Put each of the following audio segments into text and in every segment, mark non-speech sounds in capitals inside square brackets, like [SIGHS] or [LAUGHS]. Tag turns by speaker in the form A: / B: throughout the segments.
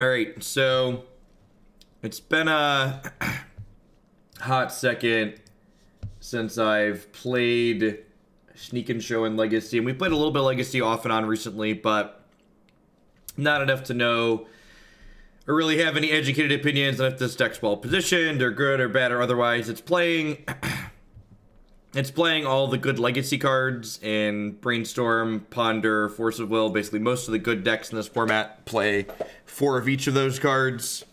A: All right, so it's been a [CLEARS THROAT] hot second since I've played Sneak and Show and Legacy, and we played a little bit of Legacy off and on recently, but not enough to know or really have any educated opinions on if this deck's well positioned or good or bad or otherwise. It's playing [CLEARS THROAT] it's playing all the good legacy cards in Brainstorm, Ponder, Force of Will. Basically, most of the good decks in this format play four of each of those cards.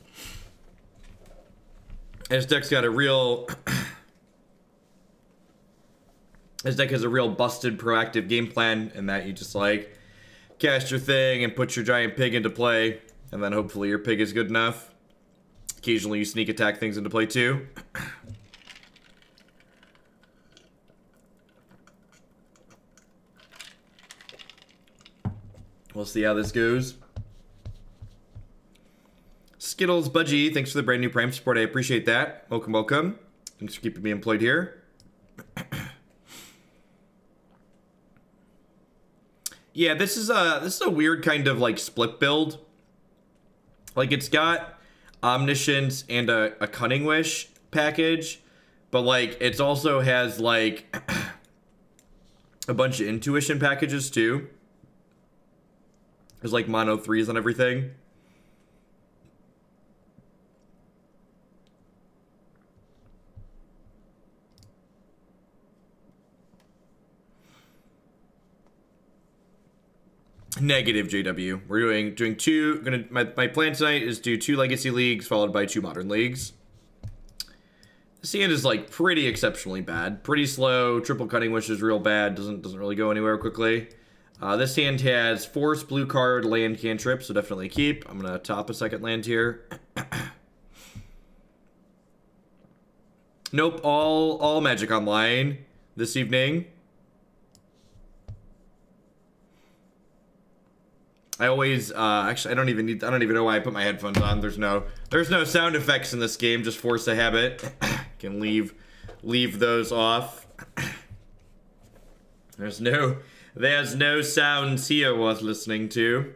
A: This deck's got a real. [CLEARS THROAT] this deck has a real busted proactive game plan, in that you just like cast your thing and put your giant pig into play, and then hopefully your pig is good enough. Occasionally, you sneak attack things into play too. [CLEARS THROAT] We'll see how this goes. Skittles Budgie, thanks for the brand new Prime support. I appreciate that. Welcome, welcome. Thanks for keeping me employed here. [CLEARS THROAT] yeah, this is a this is a weird kind of like split build. Like it's got omniscience and a, a cunning wish package, but like it's also has like [CLEARS THROAT] a bunch of intuition packages too. There's like mono threes on everything. Negative JW. We're doing doing two. Gonna my my plan tonight is do two legacy leagues followed by two modern leagues. This hand is like pretty exceptionally bad, pretty slow. Triple Cunning Wish is real bad. Doesn't doesn't really go anywhere quickly. Uh, this hand has force, blue card, land, cantrip, so definitely keep. I'm going to top a second land here. [COUGHS] nope, all all Magic Online this evening. I always uh, actually I don't even need I don't even know why I put my headphones on. There's no there's no sound effects in this game. Just force a habit. [COUGHS] Can leave leave those off. [COUGHS] There's no there's no sounds here worth listening to.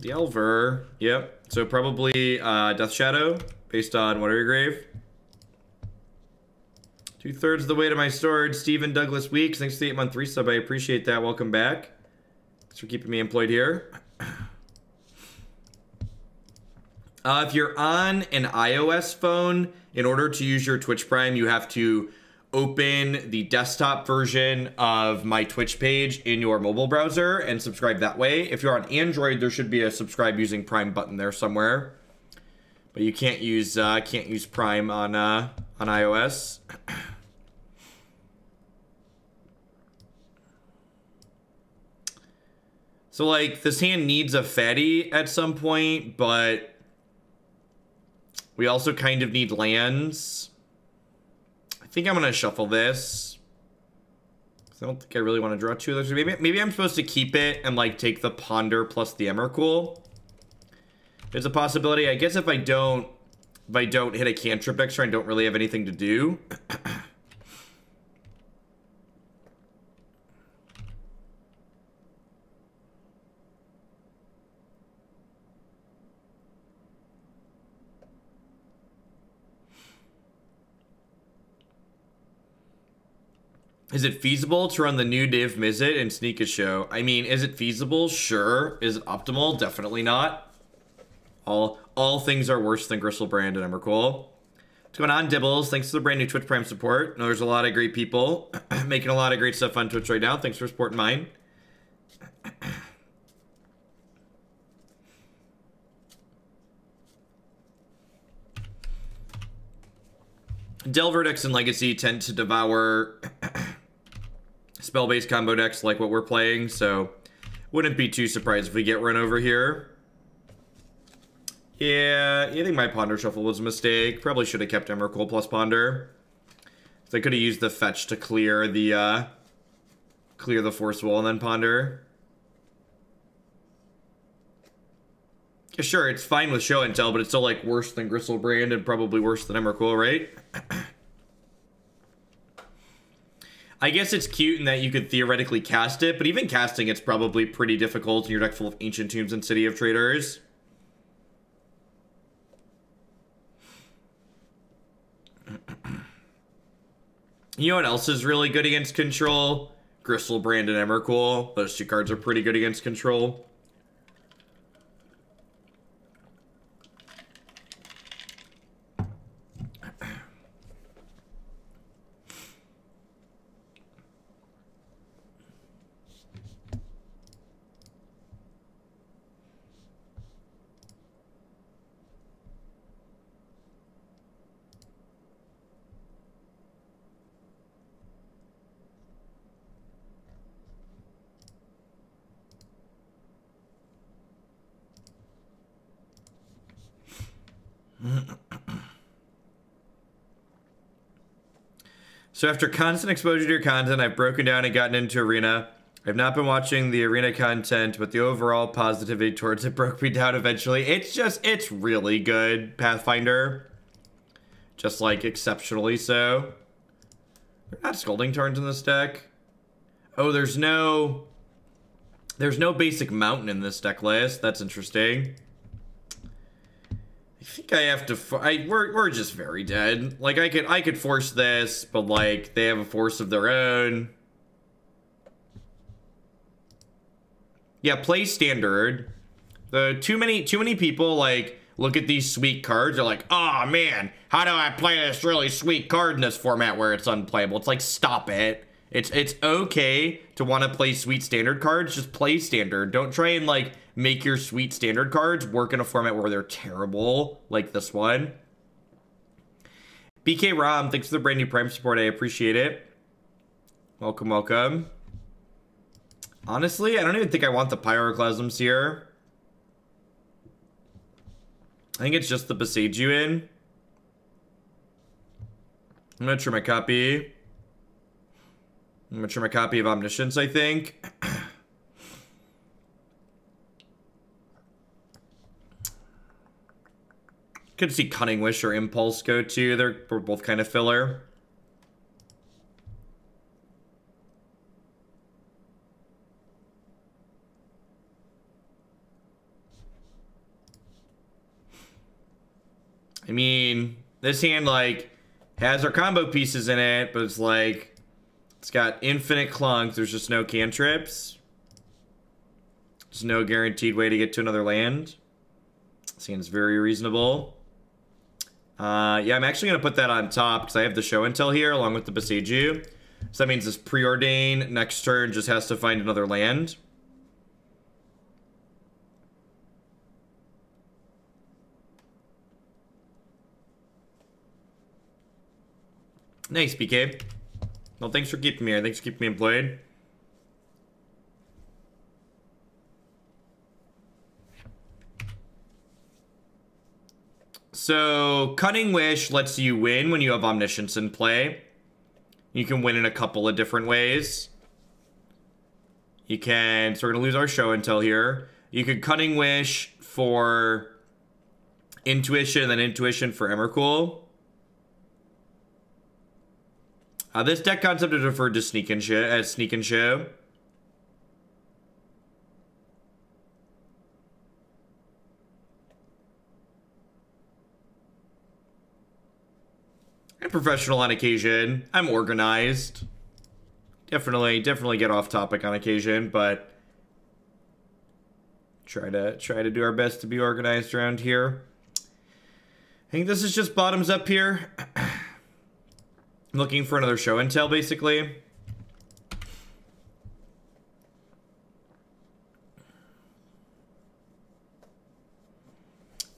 A: Delver. Yep. So probably uh, Death Shadow, based on Watery Grave. Two thirds of the way to my storage. Stephen Douglas Weeks. Thanks for the eight month resub. I appreciate that. Welcome back. Thanks for keeping me employed here. Uh, if you're on an iOS phone, in order to use your Twitch Prime, you have to open the desktop version of my Twitch page in your mobile browser and subscribe that way. If you're on Android, there should be a subscribe using Prime button there somewhere. But you can't use uh, can't use Prime on uh, on iOS. [CLEARS THROAT] so like this hand needs a fatty at some point, but we also kind of need lands. Think I'm gonna shuffle this. I don't think I really want to draw two of those. Maybe maybe I'm supposed to keep it and like take the ponder plus the Emrakul. There's a possibility. I guess if I don't if I don't hit a cantrip extra and don't really have anything to do. [CLEARS THROAT] Is it feasible to run the new Niv-Mizzet and sneak a show? I mean, is it feasible? Sure. Is it optimal? Definitely not. All all things are worse than Griselbrand and Emrakul. What's going on, Dibbles? Thanks for the brand new Twitch Prime support. Know there's a lot of great people [CLEARS THROAT] making a lot of great stuff on Twitch right now. Thanks for supporting mine. [CLEARS THROAT] Delver decks and Legacy tend to devour [CLEARS THROAT] spell-based combo decks like what we're playing, so wouldn't be too surprised if we get run over here. Yeah, I think my Ponder Shuffle was a mistake. Probably should have kept Emrakul plus Ponder. So I could have used the fetch to clear the uh, clear the force wall and then Ponder. Sure, it's fine with show and tell, but it's still like worse than Griselbrand and probably worse than Emrakul, right? [CLEARS THROAT] I guess it's cute in that you could theoretically cast it, but even casting it's probably pretty difficult in your deck full of Ancient Tombs and City of Traitors. you know what else is really good against control? Griselbrand and Emrakul. Those two cards are pretty good against control. So after constant exposure to your content, I've broken down and gotten into Arena. I've not been watching the Arena content, but the overall positivity towards it [LAUGHS] broke me down eventually. It's just, it's really good, Pathfinder. Just like exceptionally so. They're not Scalding Tarns in this deck. Oh, there's no... There's no basic mountain in this deck list. That's interesting think I have to. I, we're we're just very dead. Like I could I could force this, but like they have a force of their own. Yeah, play standard. The too many too many people like look at these sweet cards. They're like, oh man, how do I play this really sweet card in this format where it's unplayable? It's like stop it. It's it's okay to want to play sweet standard cards. Just play standard. Don't try and like make your sweet standard cards work in a format where they're terrible, like this one. BK Rom, thanks for the brand new Prime support. I appreciate it. Welcome, welcome. Honestly, I don't even think I want the Pyroclasms here. I think it's just the Besage you in. I'm gonna trim my copy. I'm gonna trim my copy of Omniscience, I think. Could see Cunning Wish or Impulse go too. They're both kind of filler. I mean, this hand, like, has our combo pieces in it, but it's like, it's got infinite clunks. There's just no cantrips. There's no guaranteed way to get to another land. Seems very reasonable. Uh, yeah, I'm actually going to put that on top because I have the show and tell here along with the Besiege You. So that means this preordain next turn just has to find another land. Nice, BK. Well, thanks for keeping me here. Thanks for keeping me employed. So, Cunning Wish lets you win when you have Omniscience in play. You can win in a couple of different ways. You can, so we're going to lose our show until here. You could Cunning Wish for Intuition, and then Intuition for Emrakul. Uh, this deck concept is referred to Sneak and Show as Sneak and Show. I'm professional on occasion. I'm organized. Definitely, definitely get off topic on occasion, but try to try to do our best to be organized around here. I think this is just bottoms up here. looking for another show and tell, basically.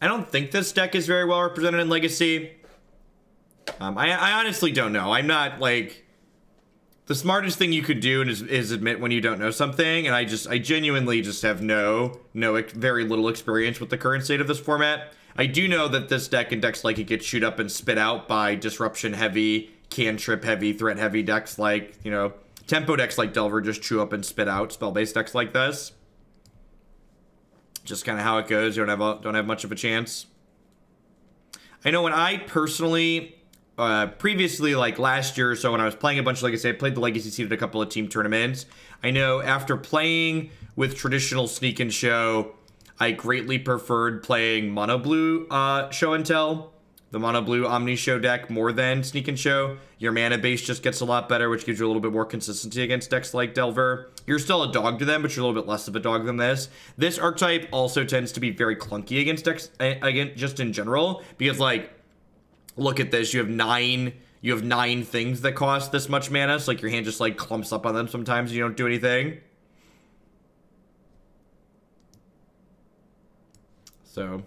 A: I don't think this deck is very well represented in Legacy. Um, I, I honestly don't know. I'm not like the smartest thing you could do is, is admit when you don't know something, and I just I genuinely just have no no very little experience with the current state of this format. I do know that this deck and decks like it gets shoot up and spit out by disruption heavy, cantrip heavy, threat heavy decks like you know tempo decks like Delver just chew up and spit out spell based decks like this. Just kind of how it goes. You don't have a, don't have much of a chance. I know when I personally uh, previously, like last year or so, when I was playing a bunch of Legacy, I played the Legacy seed at a couple of team tournaments. I know after playing with traditional Sneak and Show, I greatly preferred playing Mono Blue uh, Show and Tell, the Mono Blue Omni Show deck more than Sneak and Show. Your mana base just gets a lot better, which gives you a little bit more consistency against decks like Delver. You're still a dog to them, but you're a little bit less of a dog than this. This archetype also tends to be very clunky against decks, again, just in general, because like, look at this, you have nine you have nine things that cost this much mana, so like your hand just like clumps up on them sometimes you don't do anything. So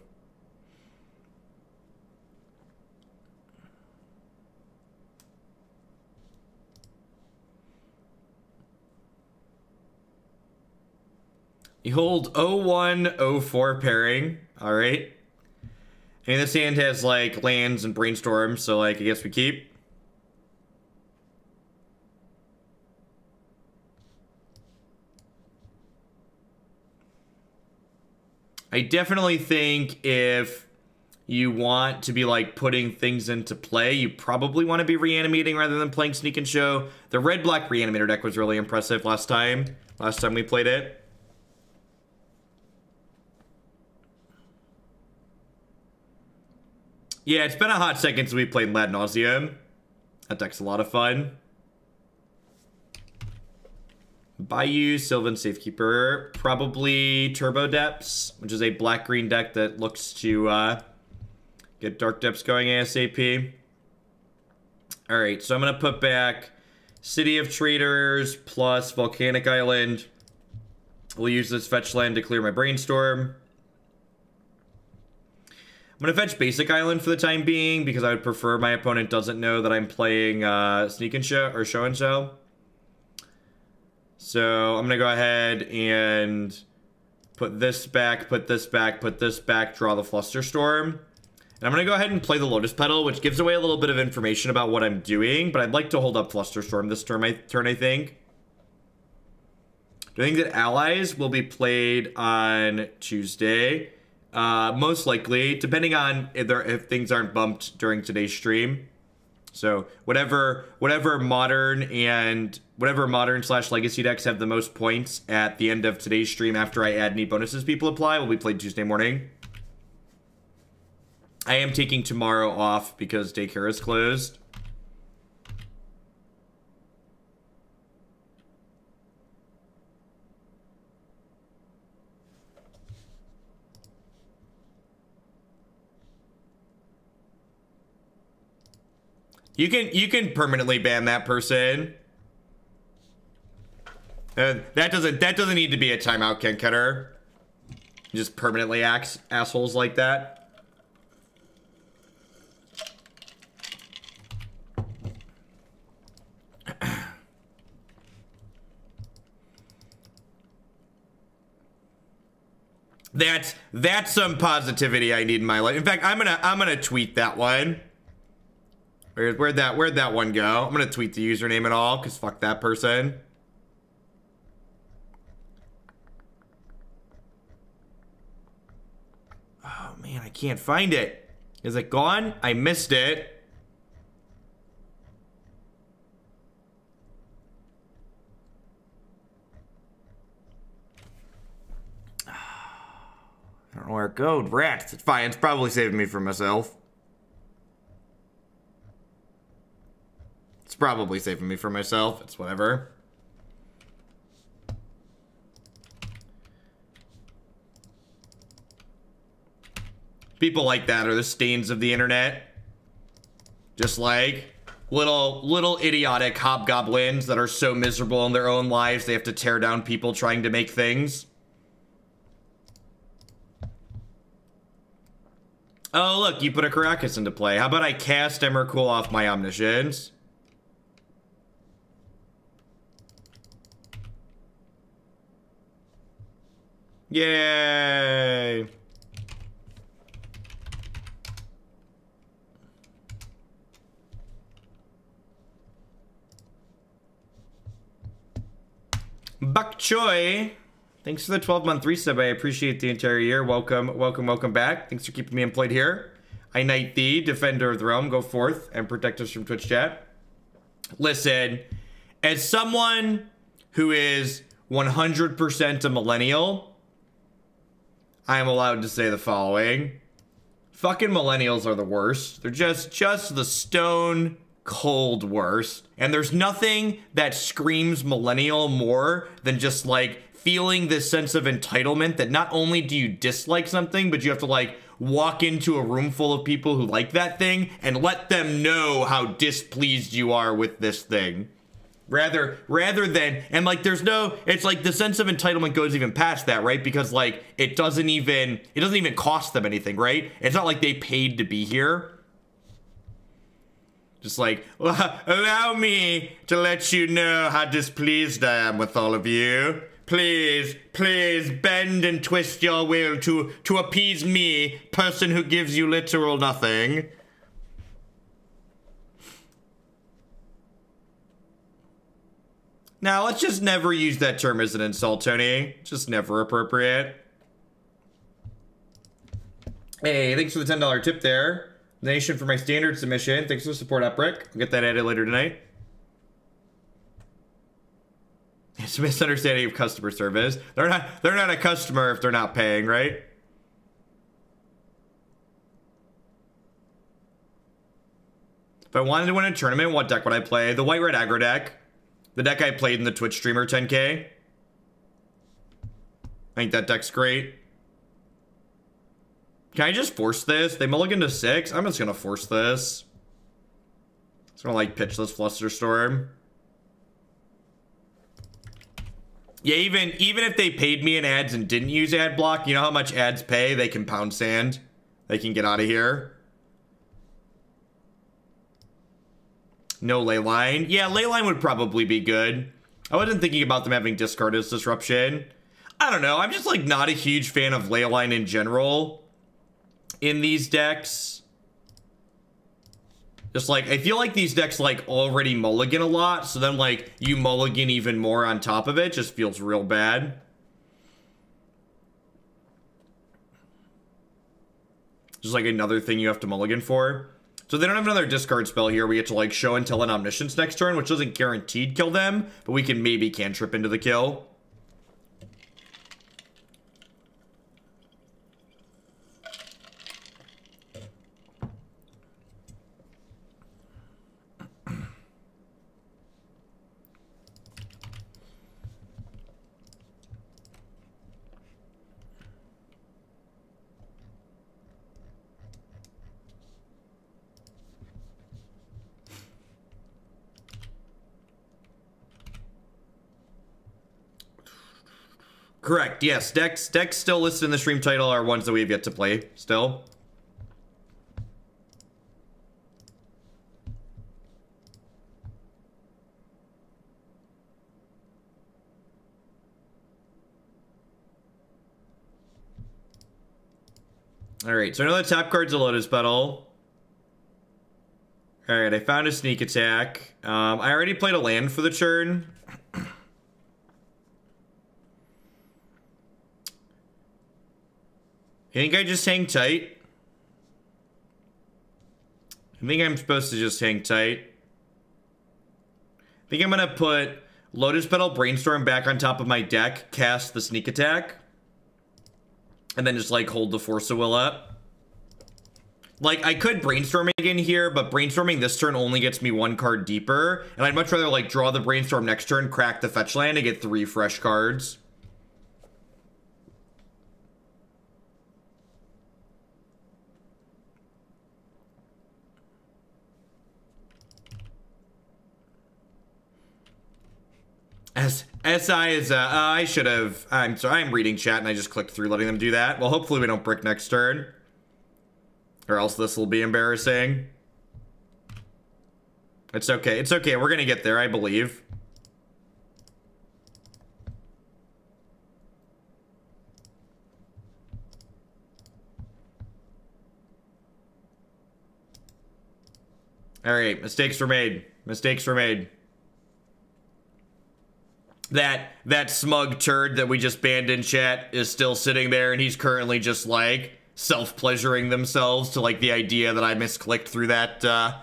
A: You hold 01, 04 pairing. All right. And this hand has like lands and brainstorms, so like I guess we keep. I definitely think if you want to be like putting things into play, you probably want to be reanimating rather than playing Sneak and Show. The red black reanimator deck was really impressive last time. Last time we played it. Yeah, it's been a hot second since we played Ad Nauseam. That deck's a lot of fun. Bayou, Sylvan Safekeeper, probably Turbo Depths, which is a black-green deck that looks to uh, get Dark Depths going ASAP. Alright, so I'm going to put back City of Traitors plus Volcanic Island. We'll use this fetch land to clear my Brainstorm. I'm to fetch Basic Island for the time being because I would prefer my opponent doesn't know that I'm playing uh, Sneak and Show or Show and Show. So I'm to go ahead and put this back, put this back, put this back, draw the Flusterstorm. And I'm to go ahead and play the Lotus Petal, which gives away a little bit of information about what I'm doing, but I'd like to hold up Flusterstorm this turn, I, turn, I think. Do I think that Allies will be played on Tuesday? Uh, most likely, depending on if, there, if things aren't bumped during today's stream. So whatever whatever modern and whatever modern slash legacy decks have the most points at the end of today's stream after I add any bonuses people apply will be played Tuesday morning. I am taking tomorrow off because daycare is closed. You can you can permanently ban that person. Uh, that doesn't that doesn't need to be a timeout, Ken Cutter. Just permanently acts assholes like that. That's that's some positivity I need in my life. In fact, I'm gonna I'm gonna tweet that one. Where, where'd that where'd that one go? I'm gonna tweet the username and all, cause fuck that person. Oh man, I can't find it. Is it gone? I missed it. [SIGHS] I don't know where it goes. Rats. It's fine. It's probably saving me from myself. Probably saving me for myself. It's whatever. People like that are the stains of the internet. Just like little little idiotic hobgoblins that are so miserable in their own lives they have to tear down people trying to make things. Oh, look, you put a Karakas into play. How about I cast Emrakul off my Omniscience? Yay! Bok Choy, thanks for the 12 month resub. I appreciate the entire year. Welcome, welcome, welcome back. Thanks for keeping me employed here. I knight thee, defender of the realm. Go forth and protect us from Twitch chat. Listen, as someone who is 100% a millennial, I am allowed to say the following. Fucking millennials are the worst. They're just just the stone cold worst. And there's nothing that screams millennial more than just like feeling this sense of entitlement that not only do you dislike something, but you have to like walk into a room full of people who like that thing and let them know how displeased you are with this thing rather rather than and like there's no it's like the sense of entitlement goes even past that right? Because like it doesn't even it doesn't even cost them anything right? It's not like they paid to be here. Just like well, [LAUGHS] allow me to let you know how displeased i am with all of you. Please please bend and twist your will to to appease me person who gives you literal nothing Now, let's just never use that term as an insult, Tony. Just never appropriate. Hey, thanks for the $10 tip there. Nation for my standard submission. Thanks for the support, Uprick. I'll get that added later tonight. It's a misunderstanding of customer service. They're not they're not a customer if they're not paying, right? If I wanted to win a tournament, what deck would I play? The white red aggro deck. The deck I played in the Twitch streamer 10k. I think that deck's great. Can I just force this? They mulligan to six? I'm just gonna force this. It's gonna like pitch this Flusterstorm. Yeah, even even if they paid me in ads and didn't use ad block, you know how much ads pay? They can pound sand. They can get out of here. No Leyline. Yeah, Leyline would probably be good. I wasn't thinking about them having discard as disruption. I don't know. I'm just like not a huge fan of Leyline in general in these decks. Just like I feel like these decks like already mulligan a lot, so then like you mulligan even more on top of it just feels real bad. Just like another thing you have to mulligan for. So they don't have another discard spell here. We get to like show and tell an omniscience next turn, which doesn't guaranteed kill them, but we can maybe cantrip into the kill. Correct. Yes, decks decks still listed in the stream title are ones that we have yet to play. Still. All right, so another top card's a Lotus Petal. All right, I found a sneak attack. Um, I already played a land for the turn. I think I just hang tight? I think I'm supposed to just hang tight. I think I'm gonna put Lotus Petal Brainstorm back on top of my deck, cast the sneak attack, and then just like hold the Force of Will up. Like, I could brainstorm again here, but brainstorming this turn only gets me one card deeper, and I'd much rather like draw the brainstorm next turn, crack the fetch land, and get three fresh cards. S SI is uh, uh, I should have I'm sorry I'm reading chat and I just clicked through letting them do that. Well, hopefully we don't brick next turn. Or else this will be embarrassing. It's okay. It's okay. We're going to get there, I believe. All right, mistakes were made. Mistakes were made that that smug turd that we just banned in chat is still sitting there and he's currently just like self-pleasuring themselves to like the idea that I misclicked through that uh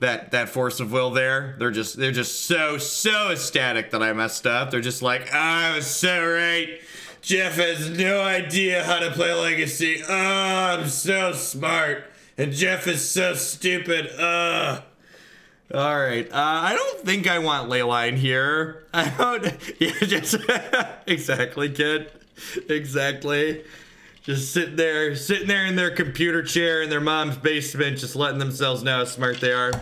A: that that force of will there. They're just they're just so so ecstatic that I messed up. They're just like, oh, I was so right. Jeff has no idea how to play Legacy. Oh, I'm so smart. And Jeff is so stupid. Ugh. All right. Uh, I don't think I want Leyline here. [LAUGHS] I don't. Yeah, just [LAUGHS] exactly, kid. Exactly. Just sitting there, sitting there in their computer chair in their mom's basement, just letting themselves know how smart they are.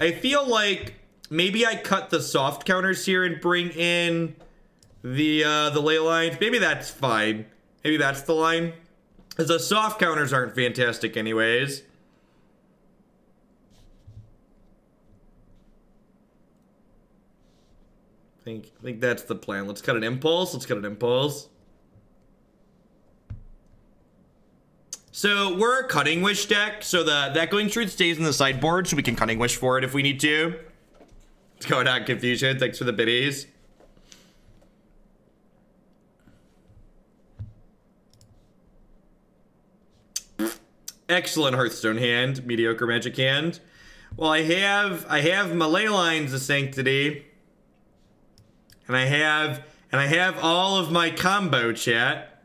A: I feel like maybe I cut the soft counters here and bring in the uh, the Leylines. Maybe that's fine. Maybe that's the line. Because the soft counters aren't fantastic anyways. Think, I think that's the plan. Let's cut an impulse. Let's cut an impulse. So we're a Cunning Wish deck, so the Echoing Truth stays in the sideboard, so we can Cunning Wish for it if we need to. It's going on confusion. Thanks for the biddies. Excellent Hearthstone hand, mediocre Magic hand. Well, I have I have my Leylines of Sanctity, and I have and I have all of my combo chat.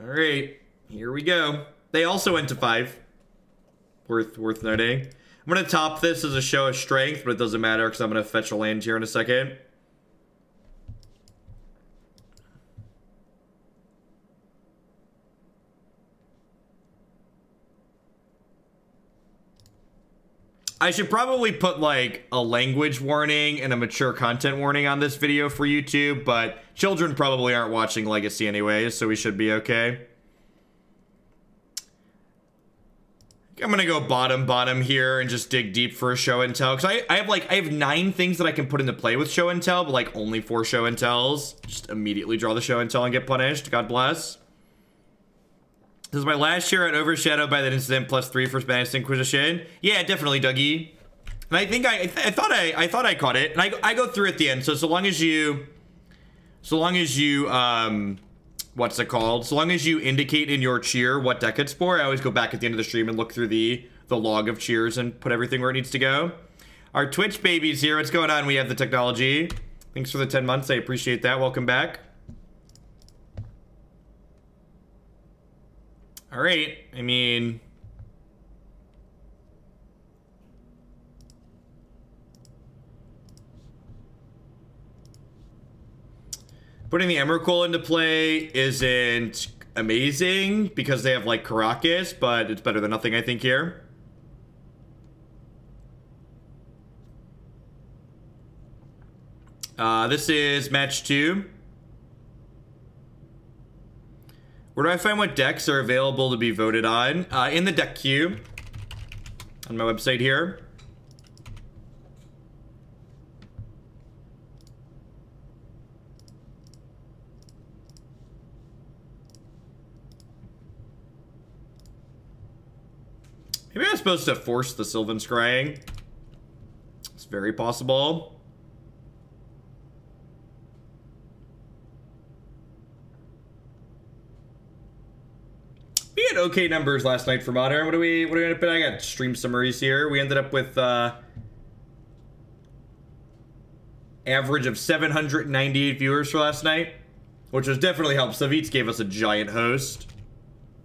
A: All right, here we go. They also went to five. Worth worth noting. I'm gonna top this as a show of strength, but it doesn't matter because I'm gonna fetch a land here in a second. I should probably put like a language warning and a mature content warning on this video for YouTube, but children probably aren't watching Legacy anyways, so we should be okay. I'm gonna go bottom bottom here and just dig deep for a show and tell because I, I have like I have nine things that I can put into play with show and tell, but like only four show and tells. Just immediately draw the show and tell and get punished. God bless. This is my last year at overshadowed by that incident plus three for Spanish Inquisition. Yeah, definitely, Dougie. And I think I I, th I thought I I thought I caught it, and I I go through at the end. So so long as you, so long as you um what's it called? So long as you indicate in your cheer what deck it's for, I always go back at the end of the stream and look through the the log of cheers and put everything where it needs to go. Our Twitch babies here. What's going on? We have the technology. Thanks for the 10 months. I appreciate that. Welcome back. All right. I mean, Putting the Emrakul into play isn't amazing because they have like Karakas, but it's better than nothing, I think, here. Uh, this is match two. Where do I find what decks are available to be voted on? Uh, in the deck queue on my website here. Maybe I'm supposed to force the Sylvan Scrying. It's very possible. Okay numbers last night for Modern. What do we what do we end up with? I got stream summaries here. We ended up with uh average of 798 viewers for last night, which was definitely helped. Savitz gave us a giant host,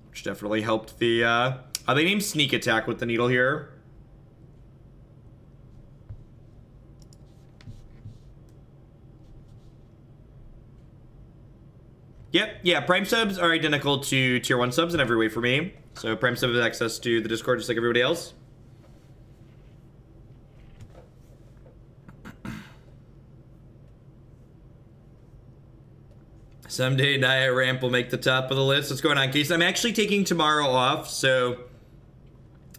A: which definitely helped the uh uh, they named Sneak Attack with the needle here. Yep, yeah, Prime subs are identical to Tier 1 subs in every way for me. So Prime sub has access to the Discord just like everybody else. Someday Naya Ramp will make the top of the list. What's going on, Case? I'm actually taking tomorrow off, so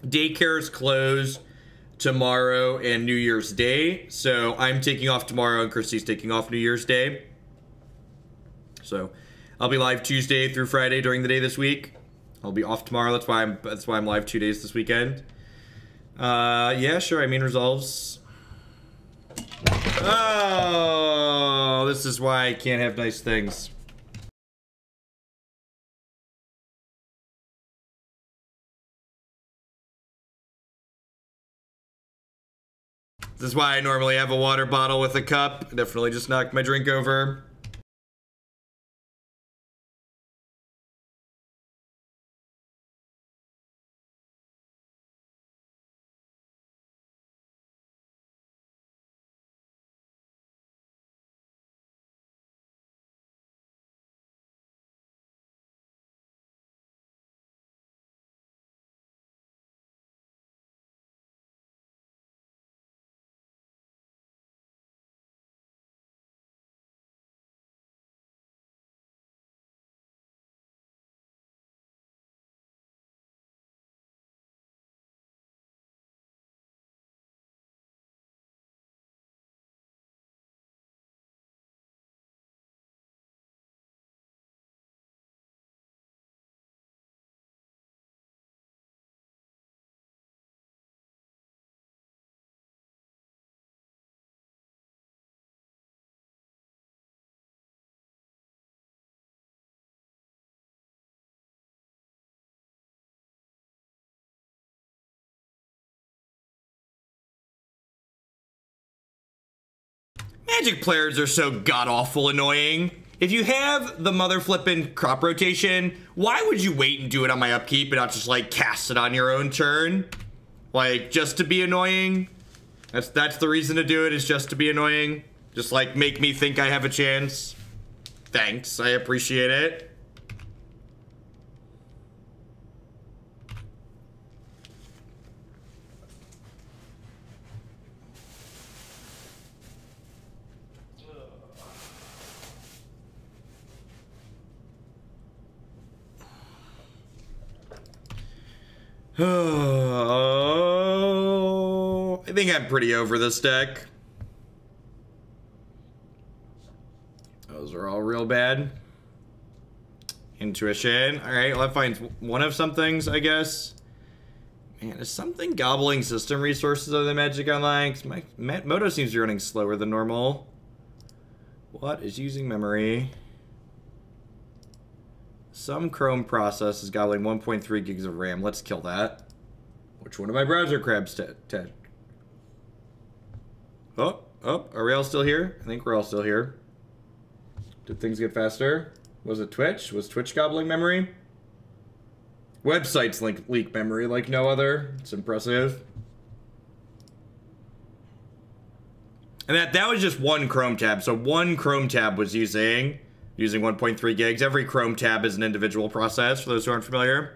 A: daycare is closed tomorrow and New Year's Day. So I'm taking off tomorrow and Christy's taking off New Year's Day. So I'll be live Tuesday through Friday during the day this week. I'll be off tomorrow. That's why I'm that's why I'm live two days this weekend. Uh, yeah, sure. I mean resolves. Oh, this is why I can't have nice things. This is why I normally have a water bottle with a cup. Definitely just knocked my drink over. Magic players are so god awful annoying. If you have the mother flippin' crop rotation, why would you wait and do it on my upkeep and not just like cast it on your own turn? Like just to be annoying? That's that's the reason to do it is just to be annoying. Just like make me think I have a chance. Thanks, I appreciate it. [SIGHS] Oh, I think I'm pretty over this deck. Those are all real bad. Intuition. All right, that finds one of some things, I guess. Man, is something gobbling system resources other than Magic Online? Cause my, Moto seems to be running slower than normal. What is using memory? Some Chrome process is gobbling 1.3 gigs of RAM. Let's kill that. Which one of my browser crabs, Ted? Oh, oh, are we all still here? I think we're all still here. Did things get faster? Was it Twitch? Was Twitch gobbling memory? Websites link leak memory like no other. It's impressive. And that that was just one Chrome tab. So one Chrome tab was using using 1.3 gigs. Every Chrome tab is an individual process, for those who aren't familiar.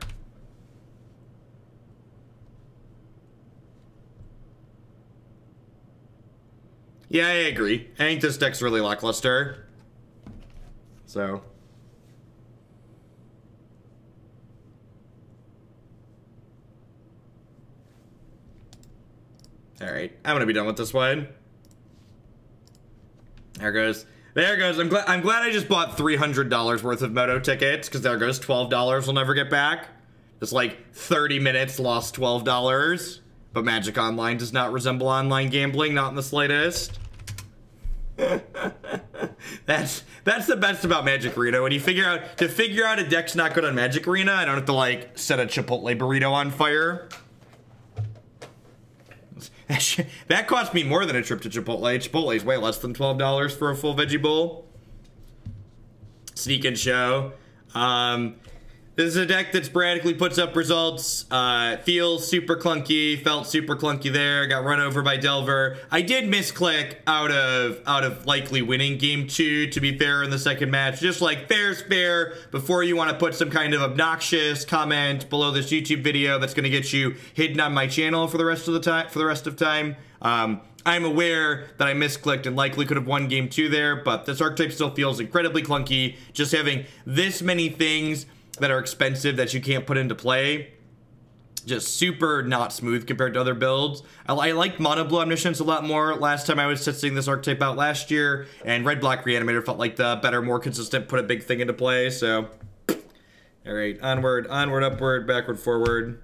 A: Yeah, I agree. I think this deck's really lackluster. So. Alright, I'm gonna be done with this one. There goes. There goes. I'm glad. I'm glad I just bought three hundred dollars worth of Moto tickets because there goes twelve dollars. We'll never get back. It's like thirty minutes lost twelve dollars. But Magic Online does not resemble online gambling, not in the slightest. [LAUGHS] that's that's the best about Magic Arena. When you figure out to figure out a deck's not good on Magic Arena, I don't have to like set a Chipotle burrito on fire. That, that cost me more than a trip to Chipotle. Chipotle is way less than $12 for a full veggie bowl. Sneak and show. Um, this is a deck that sporadically puts up results. Uh, feels super clunky. Felt super clunky there. Got run over by Delver. I did misclick out of out of likely winning game two. To be fair, in the second match, just like fair's fair. Before you want to put some kind of obnoxious comment below this YouTube video that's going to get you hidden on my channel for the rest of the time. For the rest of time. Um, I'm aware that I misclicked and likely could have won game two there, but this archetype still feels incredibly clunky. Just having this many things that are expensive that you can't put into play. Just super not smooth compared to other builds. I, I like Mono Blue Omniscience a lot more. Last time I was testing this archetype out last year, and Red Black Reanimator felt like the better, more consistent, put a big thing into play. So All right, onward, onward, upward, backward, forward.